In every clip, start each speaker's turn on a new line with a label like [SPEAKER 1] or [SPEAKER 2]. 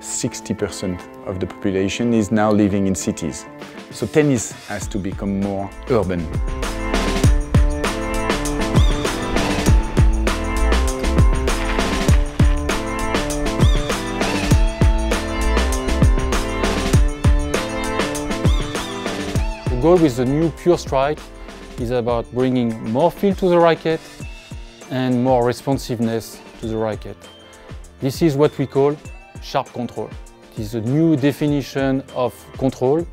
[SPEAKER 1] 60% of the population is now living in cities. So tennis has to become more urban.
[SPEAKER 2] The goal with the new Pure Strike is about bringing more feel to the racket and more responsiveness to the racket. This is what we call sharp control. It is a new definition of control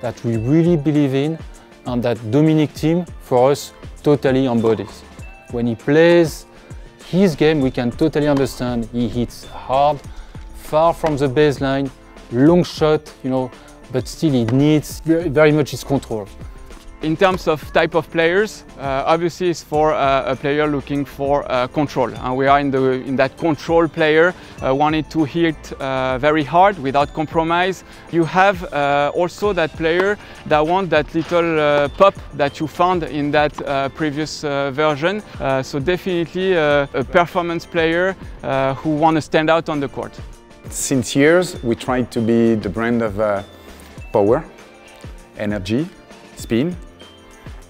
[SPEAKER 2] that we really believe in and that Dominic Thiem for us, totally embodies. When he plays his game, we can totally understand he hits hard, far from the baseline, long shot, you know, but still he needs very, very much his control.
[SPEAKER 3] In terms of type of players, uh, obviously it's for uh, a player looking for uh, control. And we are in, the, in that control player, uh, wanting to hit uh, very hard without compromise. You have uh, also that player that want that little pop that you found in that previous version. so definitely a performance player who want to stand out on the court.
[SPEAKER 1] Since years, we tried to be the brand of power, energy, spin,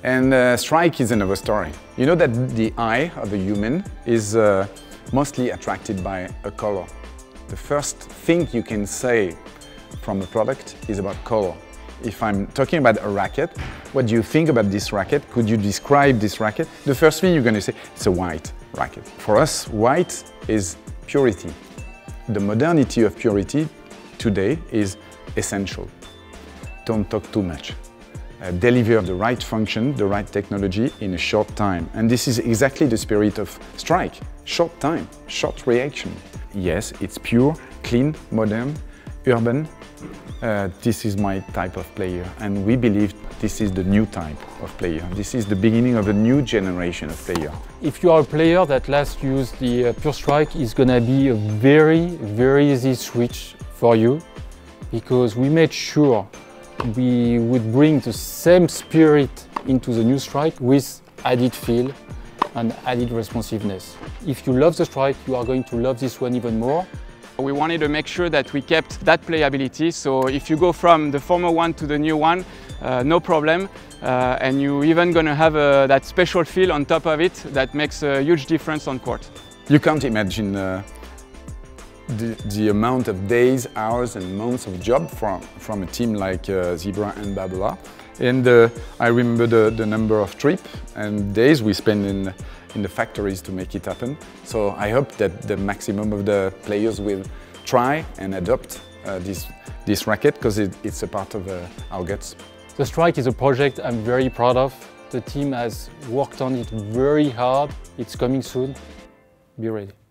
[SPEAKER 1] and uh, strike is another story. You know that the eye of a human is uh, mostly attracted by a color. The first thing you can say from a product is about color. If I'm talking about a racket, what do you think about this racket? Could you describe this racket? The first thing you're going to say, it's a white racket. For us, white is purity. The modernity of purity today is essential. Don't talk too much uh, deliver the right function, the right technology in a short time. And this is exactly the spirit of Strike. Short time, short reaction. Yes, it's pure, clean, modern, urban. Uh, this is my type of player and we believe this is the new type of player. This is the beginning of a new generation of player.
[SPEAKER 2] If you are a player that last used the uh, Pure Strike, it's gonna be a very, very easy switch for you because we made sure we would bring the same spirit into the new strike with added feel and added responsiveness. If you love the strike, you are going to love this one even more.
[SPEAKER 3] We wanted to make sure that we kept that playability, so if you go from the former one to the new one, uh, no problem, uh, and you're even going to have uh, that special feel on top of it that makes a huge difference on court.
[SPEAKER 1] You can't imagine uh, the, the, amount of days, hours and months of job from, from a team like uh, Zebra and Babolat. And uh, I remember the, the number of trips and days we spend in, in the factories to make it happen. So I hope that the maximum of the players will try and adopt uh, this, this racket because it, it's a part of uh, our guts.
[SPEAKER 2] The Strike is a project I'm very proud of. The team has worked on it very hard. It's coming soon. Be ready.